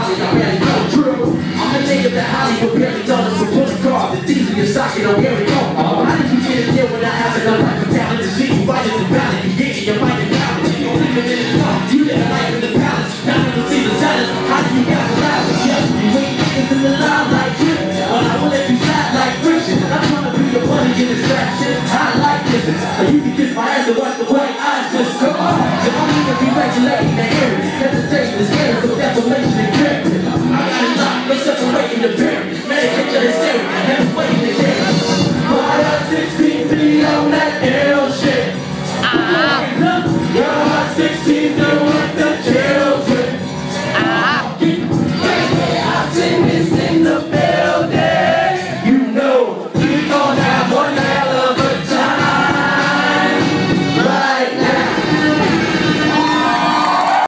pocket, I barely know drills. I'm a nigga that highly prepared dollars for push car. The deep in your socket, I'm here we. How did you get a deal when I have an unlike talent to see you right in the balance? You get your mind and balance. You're living in the top. You live a life in the palace. Now you can see the challenge. How do you got the balance? Yes, you ain't niggas in the limelight. But I will let you slide like friction. I'm trying to be your buddy in this rap. I like this. You can kiss my ass and watch the white eyes just come on. If I'm gonna be regulating the area. and waiting. 16 feet on that girl shit.